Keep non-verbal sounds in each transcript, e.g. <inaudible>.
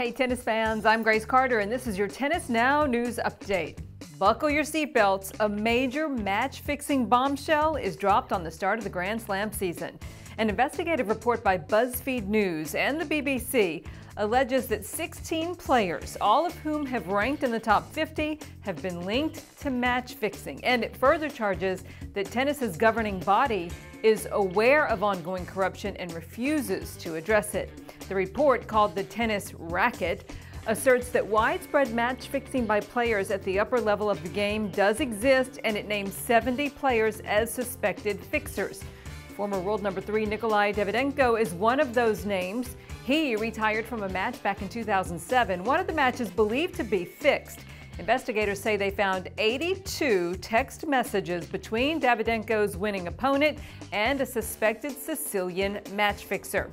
Hey, tennis fans, I'm Grace Carter, and this is your Tennis Now News Update. Buckle your seatbelts. A major match fixing bombshell is dropped on the start of the Grand Slam season. An investigative report by BuzzFeed News and the BBC alleges that 16 players, all of whom have ranked in the top 50, have been linked to match fixing. And it further charges that tennis's governing body is aware of ongoing corruption and refuses to address it. The report, called the Tennis Racket, asserts that widespread match fixing by players at the upper level of the game does exist, and it names 70 players as suspected fixers. Former world number three Nikolai Davydenko is one of those names. He retired from a match back in 2007. One of the matches believed to be fixed. Investigators say they found 82 text messages between Davydenko's winning opponent and a suspected Sicilian match fixer.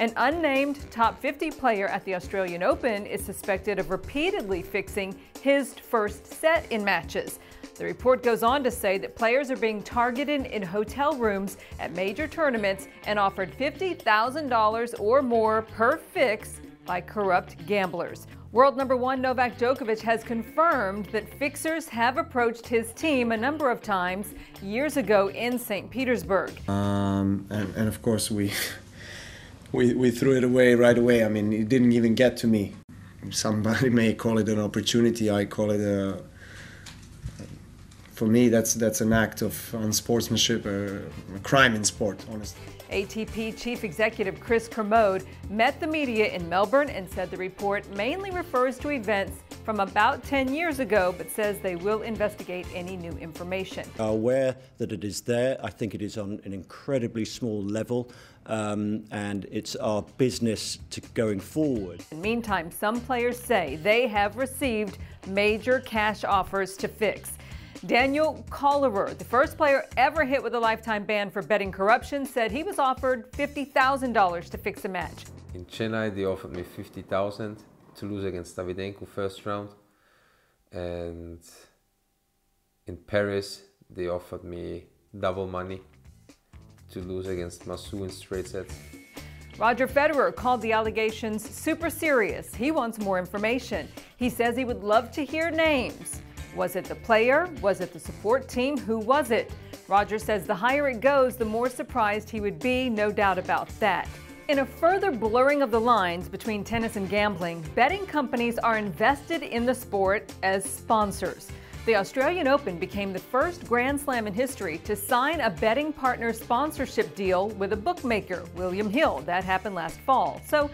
An unnamed top 50 player at the Australian Open is suspected of repeatedly fixing his first set in matches. The report goes on to say that players are being targeted in hotel rooms at major tournaments and offered $50,000 or more per fix by corrupt gamblers. World number one Novak Djokovic has confirmed that fixers have approached his team a number of times years ago in St. Petersburg. Um, and, and of course, we <laughs> we, we threw it away right away. I mean, it didn't even get to me. Somebody <laughs> may call it an opportunity. I call it a. For me, that's that's an act of unsportsmanship, a, a crime in sport, honestly. ATP Chief Executive Chris Kermode met the media in Melbourne and said the report mainly refers to events from about 10 years ago, but says they will investigate any new information. Aware that it is there, I think it is on an incredibly small level, um, and it's our business to going forward. Meantime, some players say they have received major cash offers to fix. Daniel Kollerer, the first player ever hit with a lifetime ban for betting corruption, said he was offered $50,000 to fix a match. In Chennai, they offered me 50,000 to lose against Davydenko first round. And in Paris, they offered me double money to lose against Massú in straight sets. Roger Federer called the allegations super serious. He wants more information. He says he would love to hear names. Was it the player? Was it the support team? Who was it? Roger says the higher it goes, the more surprised he would be, no doubt about that. In a further blurring of the lines between tennis and gambling, betting companies are invested in the sport as sponsors. The Australian Open became the first Grand Slam in history to sign a betting partner sponsorship deal with a bookmaker, William Hill. That happened last fall. So,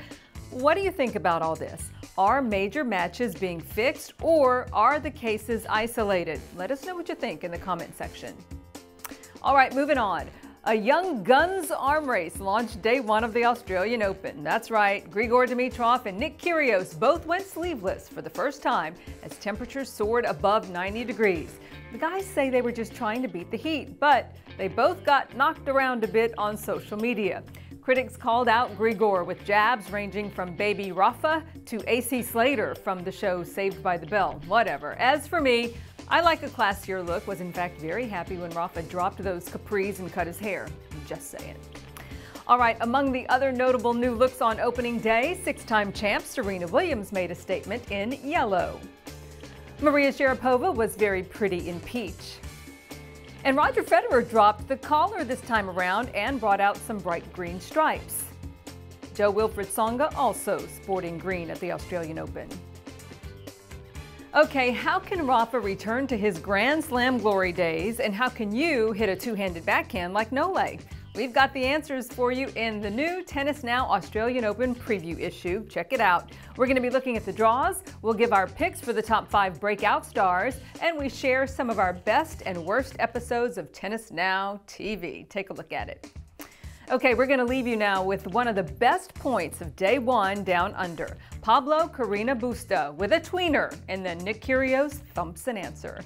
what do you think about all this? Are major matches being fixed or are the cases isolated? Let us know what you think in the comment section. All right, moving on. A young guns arm race launched day one of the Australian Open. That's right, Grigor Dimitrov and Nick Kyrgios both went sleeveless for the first time as temperatures soared above 90 degrees. The guys say they were just trying to beat the heat, but they both got knocked around a bit on social media. Critics called out Grigor with jabs ranging from Baby Rafa to AC Slater from the show Saved by the Bell. Whatever. As for me, I like a classier look, was in fact very happy when Rafa dropped those capris and cut his hair. Just saying. All right, among the other notable new looks on opening day, six-time champ Serena Williams made a statement in yellow. Maria Sharapova was very pretty in peach. And Roger Federer dropped the collar this time around and brought out some bright green stripes. Jo-Wilfried Tsonga also sporting green at the Australian Open. Okay, how can Rafa return to his Grand Slam glory days and how can you hit a two-handed backhand like Nole? We've got the answers for you in the new Tennis Now Australian Open preview issue. Check it out. We're going to be looking at the draws, we'll give our picks for the top five breakout stars, and we share some of our best and worst episodes of Tennis Now TV. Take a look at it. Okay, we're going to leave you now with one of the best points of day one down under. Pablo Carreño Busta with a tweener, and then Nick Kyrgios thumps an answer.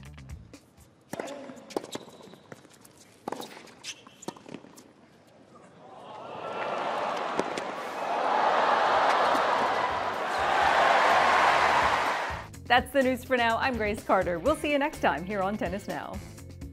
That's the news for now. I'm Grace Carter. We'll see you next time here on Tennis Now.